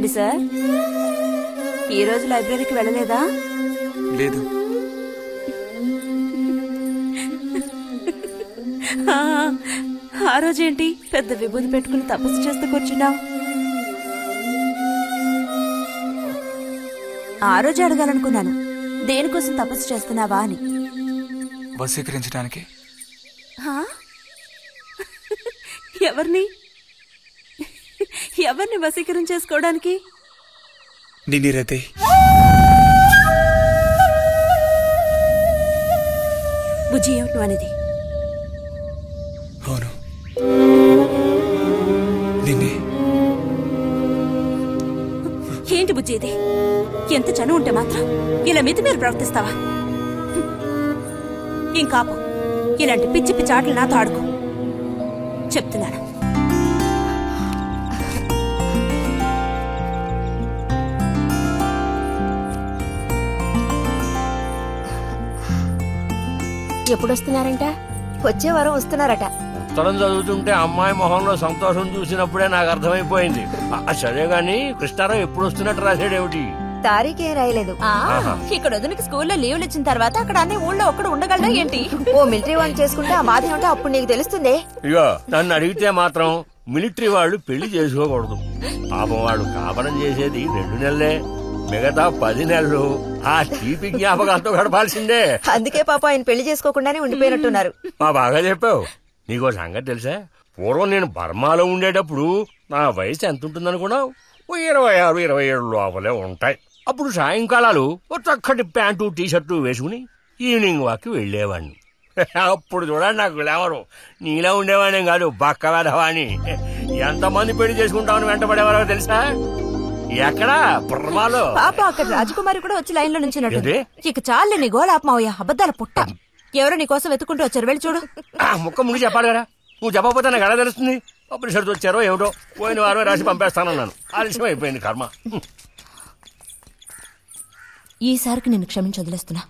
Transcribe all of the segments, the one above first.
రండి సార్. ఈ రోజు లైబ్రరీకి వెళ్ళలేదా? లేదు. ఆ, రోజేంటి? పెద్ద విభూతి పెట్టుకుని తపస్సు చేస్తూ కూర్చున్నావు. ఆ రోజు అడగాలనుకున్నాను. దేనికోసం తపస్సు చేస్తున్నావా అని. వశీకరించడానికి? ఎవరిని? ఎవరిని వశీకరణ చేసుకోవడానికి? నిన్ని రతే బుజ్జి ఏమిటి నువ్వు అనేది అవును. నిన్నే. ఏంటి బుజ్జి ఇది? ఎంత చనువు ఉంటే మాత్రం ఇలా మితి మీరు ప్రవర్తిస్తావా? ఇంకాపు ఇలాంటి పిచ్చి పిచ్చి ఆటలు నాతో ఆడుకో. చెప్తున్నాను. ఎప్పుడొస్తున్నారంట? వచ్చే వారం వస్తున్నారట. ఉత్తరం చదువుతుంటే అమ్మాయి మొహంలో సంతోషం చూసినప్పుడే నాకు అర్థమైపోయింది. ఆ, సరే గాని కృష్ణారావు ఎప్పుడు వస్తున్నట్టు రాశాడేమిటి? తారీఖే రాయలేదు. ఆ, ఇక్కడ వదినకి స్కూల్లో లీవ్లు ఇచ్చిన తర్వాత అక్కడ అన్ని ఊళ్ళో ఒక్కడు ఉండగలడా ఏంటి? ఓ మిలిటరీ వాడిని చేసుకుంటే ఆ బాధ ఏమిటో అప్పుడు నీకు తెలుస్తుంది? ఇగో నన్ను అడిగితే మాత్రం మిలిటరీ వాళ్ళు పెళ్ళి చేసుకోకూడదు. పాపం వాడు కాపరం చేసేది రెండు నెలలే మిగతా పది నెలలు. ఆ తీపి జ్ఞాపకాలతో గడపాల్సిందే. అందుకే పాప ఆయన పెళ్ళి చేసుకోకుండానే ఉండిపోయినట్టున్నారు. మా బాగా చెప్పావు. నీకో సంగతి తెలుసా? పూర్వం నేను బర్మాలో ఉండేటప్పుడు నా వయసు ఎంత ఉంటుందనుకున్నావు ఓ ఇరవై ఆరు ఇరవై ఏడు లోపలే ఉంటాయి. అప్పుడు సాయంకాలాలు ఓ చక్కటి ప్యాంటు టీ షర్టు వేసుకుని ఈవినింగ్ వాక్ వెళ్ళేవాడిని. అప్పుడు చూడండి నాకు గ్లామరు నీలా ఉండేవాడిని కాదు బక్క వెధవాణి ఎంతమంది పెళ్ళి చేసుకుంటామని వెంటబడేవారో తెలుసా? ఎక్కడా? బర్మాలో పాప అక్కడ రాజకుమారి కూడా వచ్చి లైన్లో నుంచి ఏంటి? ఇక చాలే నీ గోళ ఆత్మావయ్య అబద్ధాల పుట్ట. ఎవరో నీ కోసం వెతుకుంటూ వచ్చారు. వెళ్ళి చూడు. ముక్క ముందు చెప్పాలి కదా. నువ్వు చెప్పకపోతే నాకు ఎలా తెలుస్తుంది? అప్పుడు సరితో వచ్చారో ఏమిటో? పోయిన వారమే రాసి పంపేస్తానన్నాను. ఆలస్యం అయిపోయింది కర్మ. ఈసారికి నిన్ను క్షమించి వదిలేస్తున్నా.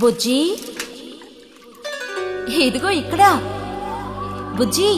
బుజ్జి? ఇదిగో ఇక్కడ. బుజ్జి.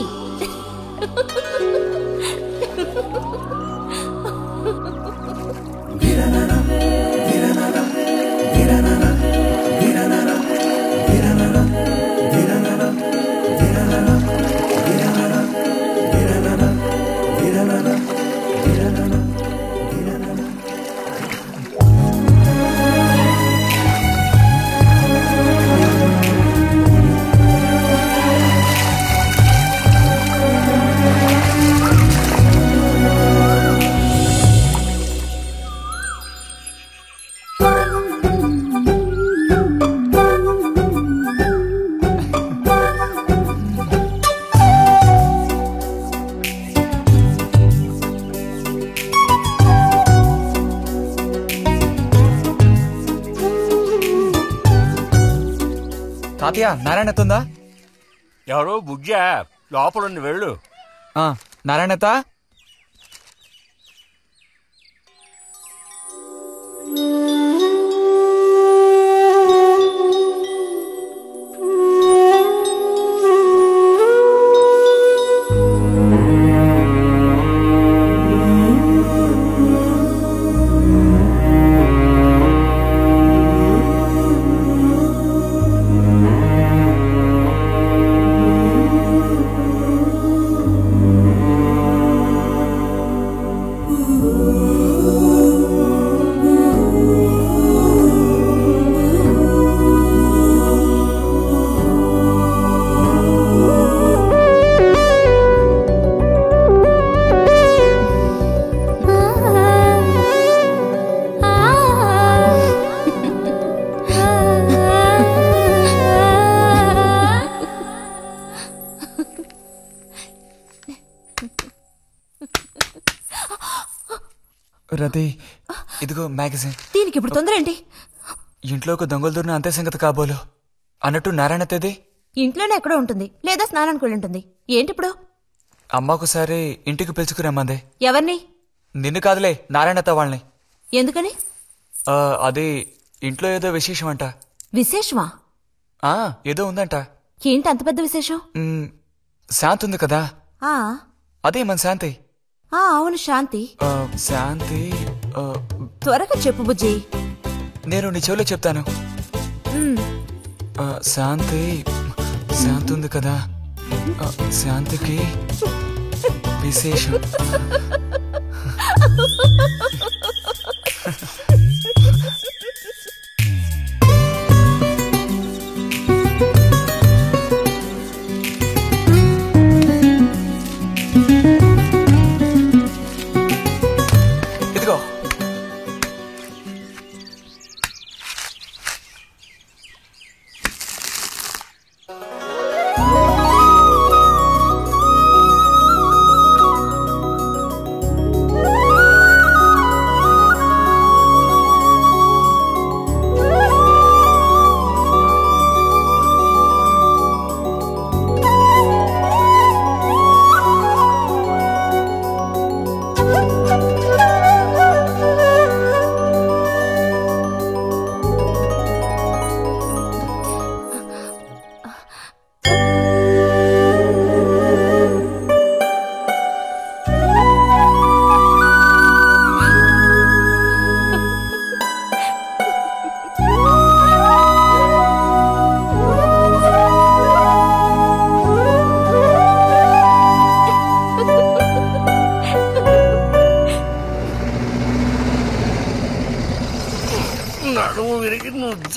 తాతయ్య నారాయణతుందా ఎవరు బుజ్జా లోపలుండి వెళ్ళు. నారాయణత రతి ఇదిగో మ్యాగజైన్. దీనికి ఇప్పుడు తొందర ఏంటి? ఇంట్లో ఒక దొంగలు దూరిన అంతే సంగతి కాబోలు. అన్నట్టు నారాయణ తేది? ఇంట్లోనే ఎక్కడో ఉంటుంది. లేదా స్నానానికి వెళ్ళి ఉంటుంది ఏంటి ఇప్పుడు అమ్మ ఒకసారి ఇంటికి పిలుచుకురమ్మంది. ఎవరిని? నిన్ను కాదులే నారాయణత వాళ్ళని. ఎందుకని? ఆ, అది ఇంట్లో ఏదో విశేషం అంట విశేషమా? ఆ, ఏదో ఉందంట. ఏంటి అంత పెద్ద విశేషం? మ్, శాంతి ఉంది కదా? ఆ. అదే మన శాంతి. ఆ అవును శాంతి. ఆ, శాంతి ఆ, త్వరగా చెప్పు బుజ్జి. నేను నీ చెవిలో చెప్తాను. ఉమ్, ఆ, శాంతి శాంతి ఉంది కదా. ఆ, శాంతికి విశేషం.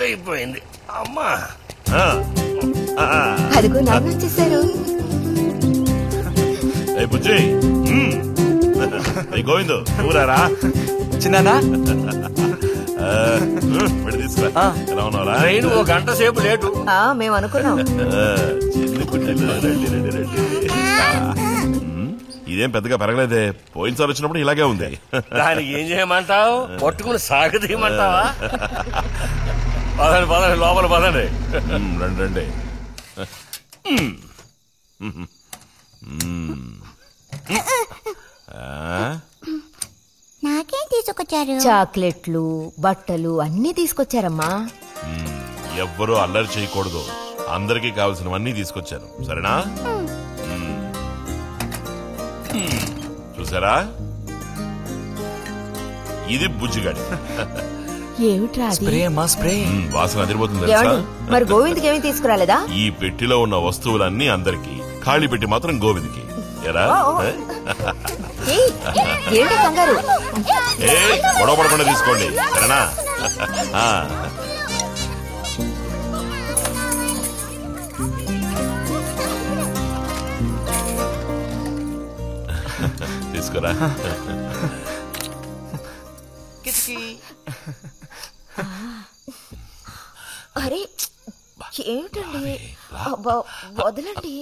నుజ్జైపోయింది అమ్మా. అదిగో నాన్న వచ్చేసారు. ఏ బుజ్జి. గోవిందు నువ్వురారా చిన్నానా? ట్రైన్ ఓ గంట సేపు లేటు. మేము అనుకున్నాం. ఇదేం పెద్దగా పెరగలేదే. పోయినసారి వచ్చినప్పుడు ఇలాగే ఉంది. దానికి ఏం చేయమంటావు? పట్టుకుని సాగదీయమంటావా పదండి పదండి లోపల పదండి. రండి రండి. నాకేం తీసుకొచ్చారు? చాక్లెట్లు బట్టలు అన్నీ తీసుకొచ్చారమ్మా. మ్మ్. ఎవ్వరూ అల్లరి చేయకూడదు. అందరికీ కావలసినవన్నీ తీసుకొచ్చాను. సరేనా. చూసారా? ఇది బుజ్జిగాడి. ఏమిట్రా అది? స్ప్రే అమ్మా స్ప్రే. మ్మ్, వాసన అదిరిపోతుంది తెలుసా? ఏమండి మరి గోవింద్కి ఏమీ తీసుకురాలేదా? ఈ పెట్టిలో ఉన్న వస్తువులన్నీ అందరికి. ఖాళీ పెట్టి మాత్రం గోవింద్కి. ఎరా? ఏ? ఏయ్, ఏంటి కంగారు? ఏ గొడవ పడకుండా తీసుకోండి. సరేనా? ఆ. తీసుకురా. అరే ఏమిటండి అబ్బా, వదలండి.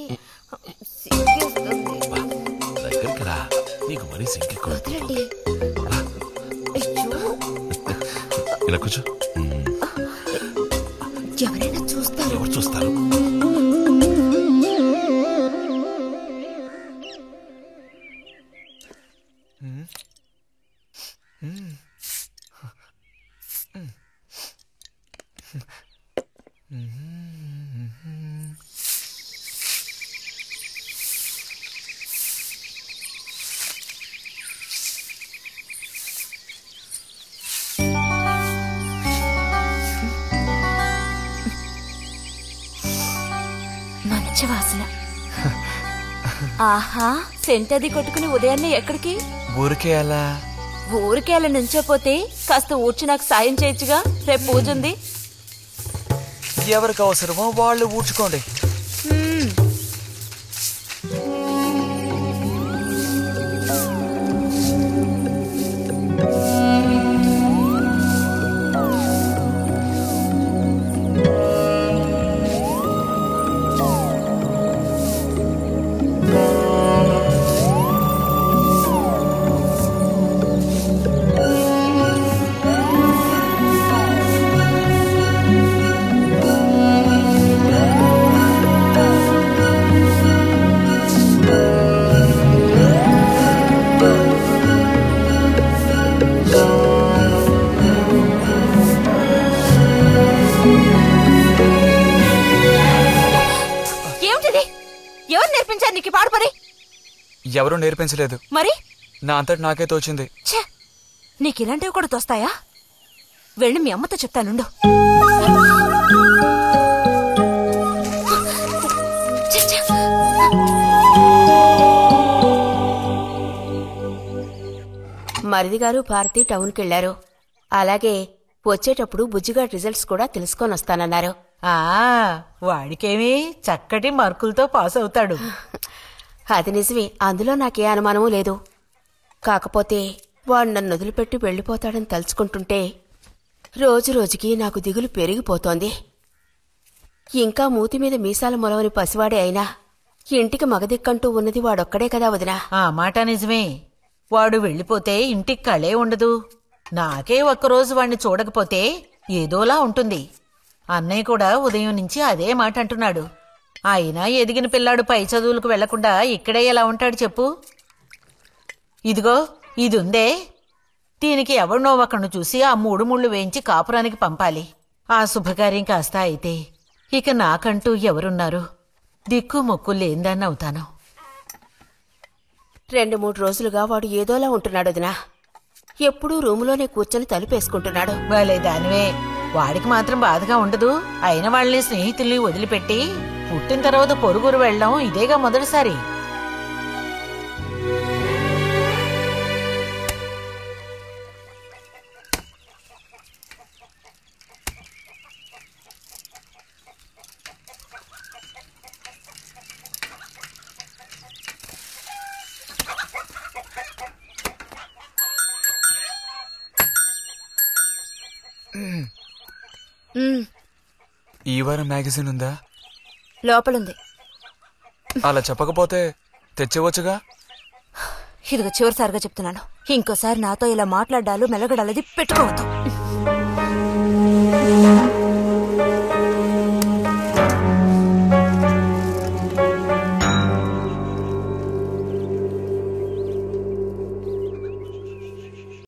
సిగ్గేస్తుంది. దగ్గరికి రా నీకు మరీ వదలండి. ఇలా కూర్చో. ఎవరైనా చూస్తారు. ఎవరు చూస్తారు? మంచి ఆహా సెంట్ అది కొట్టుకుని ఉదయాన్నే ఎక్కడికి? ఊరికే అలా. ఊరికే అలా నుంచోపోతే కాస్త ఊడ్చి నాకు సాయం చేయొచ్చుగా? రేపు పూజ ఉంది. ఎవరికి అవసరమో వాళ్ళు ఊడ్చుకోండి. ఎవరూ నేర్పించలేదు. మరి? నా అంతటి నాకే తోచింది. ఛే! నీకు ఇలాంటివి కూడా తోస్తాయా? వెళ్ళి మీ అమ్మతో చెప్తానుండు. మరిది గారు భారతి టౌన్కి వెళ్ళారు అలాగే వచ్చేటప్పుడు బుజ్జిగాడ్ రిజల్ట్స్ కూడా తెలుసుకొని వస్తానన్నారు ఆ వాడికేమి చక్కటి మార్కులతో పాస్ అవుతాడు. అది నిజమే. అందులో నాకే అనుమానమూ లేదు. కాకపోతే వాడు నన్ను వదిలిపెట్టి వెళ్ళిపోతాడని తలుచుకుంటుంటే రోజు రోజుకి నాకు దిగులు పెరిగిపోతోంది. ఇంకా మూతి మీద మీసాల మొలవని పసివాడే అయినా ఇంటికి మగదిక్కంటూ ఉన్నది వాడొక్కడే కదా వదినా. ఆ మాట నిజమే. వాడు వెళ్ళిపోతే ఇంటికి కళే ఉండదు. నాకే ఒక్కరోజు వాణ్ణి చూడకపోతే ఏదోలా ఉంటుంది. అన్నయ్య కూడా ఉదయం నుంచి అదే మాట అంటున్నాడు. అయినా ఎదిగిన పిల్లాడు పై చదువులకు వెళ్ళకుండా ఇక్కడే ఎలా ఉంటాడు చెప్పు? ఇదిగో ఇది ఉందే దీనికి ఎవరినో ఒకరిని చూసి ఆ మూడు ముళ్ళు వేయించి కాపురానికి పంపాలి. ఆ శుభకార్యం కాస్త అయితే ఇక నాకంటూ ఎవరున్నారు? దిక్కు మొక్కు లేందాన్ని అవుతాను. రెండు మూడు రోజులుగా వాడు ఏదోలా ఉంటున్నాడు వదినా. ఎప్పుడూ రూములోనే కూర్చొని తలుపేసుకుంటున్నాడు. భలే దానివే. వాడికి మాత్రం బాధగా ఉండదు. అయిన వాళ్ళని స్నేహితుల్ని వదిలిపెట్టి పుట్టిన తర్వాత పొరుగురు వెళ్ళడం ఇదేగా మొదటిసారి. ఈ వారం మ్యాగజైన్ ఉందా? లోపలుంది. అలా చెప్పకపోతే తెచ్చేవచ్చుగా ఇదిగో చివరిసారిగా చెప్తున్నాను. ఇంకోసారి నాతో ఇలా మాట్లాడాలి మెలగడాలది పెట్టుకోవద్దు.